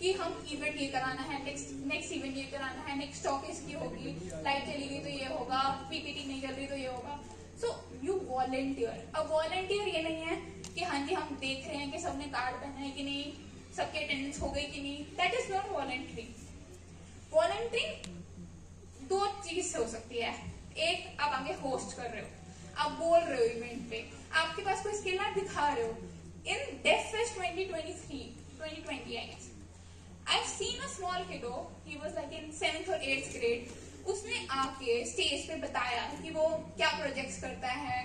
कि हम इवेंट ये कराना है नेक्स्ट नेक्स्ट इवेंट ये कराना है नेक्स्ट टॉक इसकी होगी लाइट चली गई तो ये होगा पीपीटी नहीं चल रही तो ये होगा। सो यू वॉलेंटियर अब वॉलेंटियर ये नहीं है कि हाँ जी, हम देख रहे हैं कि सबने कार्ड पहना है कि नहीं, सबके अटेंडेंस हो गई कि नहीं। That is not voluntary voluntary दो चीज़ से हो सकती है। एक, आप आगे होस्ट कर रहे हो, आप बोल रहे हो इवेंट पे, आपके पास कोई स्किल आप दिखा रहे हो। In DevFest 2023 2020 I guess I've a small kiddo he was like in seventh or eighth grade. उसने आके स्टेज पे बताया कि वो क्या प्रोजेक्ट्स करता है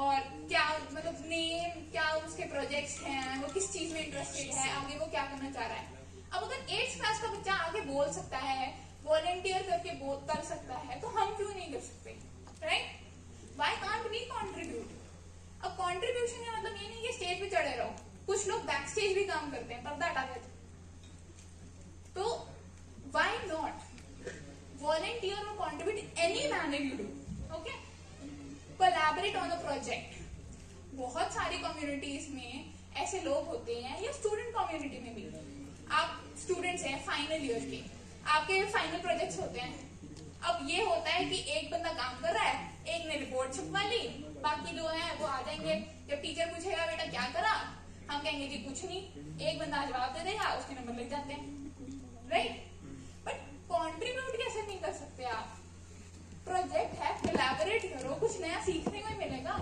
और क्या मतलब नेम क्या उसके प्रोजेक्ट्स हैं, वो किस चीज़ में इंटरेस्टेड है, आगे वो क्या करना चाह रहा है। अब अगर एट्थ क्लास का बच्चा आगे बोल सकता है वॉलेंटियर करके बोल, कर सकता है तो हम क्यों नहीं कर सकते? Right why can't we contribute अब कॉन्ट्रीब्यूशन का मतलब ये नहीं कि स्टेज पे चढ़े रहो। कुछ लोग बैक स्टेज भी काम करते हैं, पर्दा हटा देते why not volunteer or contribute manner you do, okay? Collaborate on a project. बहुत सारी कम्युनिटीज में ऐसे लोग होते हैं या स्टूडेंट कम्युनिटी में भी। आप स्टूडेंट्स हैं फाइनल ईयर के। आपके फाइनल प्रोजेक्ट्स होते हैं। अब ये होता है कि एक बंदा काम कर रहा है, एक ने रिपोर्ट छपवा ली, बाकी जो है वो आ जाएँगे। जब टीचर पूछेगा, बेटा, क्या करा? हम कहेंगे, जी, कुछ नहीं। एक बंदा जवाब दे देगा, उसके नंबर लग जाते हैं। राइट बट कॉन्ट्रीब्यूट कैसे नहीं कर सकते आप प्रोजेक्ट है कोलैबोरेट करो कुछ नया सीखने को ही मिलेगा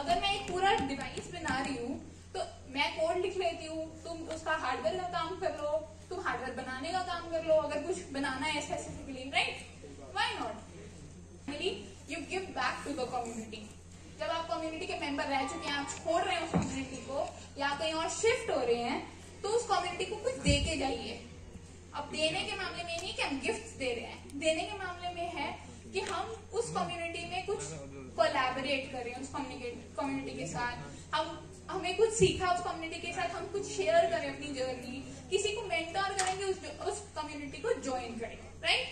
अगर मैं एक पूरा डिवाइस बना रही हूँ तो मैं कोड लिख लेती हूँ तुम उसका हार्डवेयर का काम कर लो, तुम हार्डवेयर बनाने का काम कर लो, अगर कुछ बनाना है specifically right why not you give back to the community जब आप कम्युनिटी के मेंबर रह चुके हैं, आप छोड़ रहे हैं उस कम्युनिटी को, या कहीं और शिफ्ट हो रहे हैं तो उस कम्युनिटी को कुछ दे के जाइए। अब देने के मामले में नहीं कि हम गिफ्ट दे रहे हैं। देने के मामले में है कि हम उस कम्युनिटी में कुछ कोलैबोरेट करें उस कम्युनिटी के साथ। हम हमें कुछ सीखा उस कम्युनिटी के साथ, हम कुछ शेयर करें अपनी जर्नी किसी को मेंटर करेंगे, उस उस कम्युनिटी को ज्वाइन करें राइट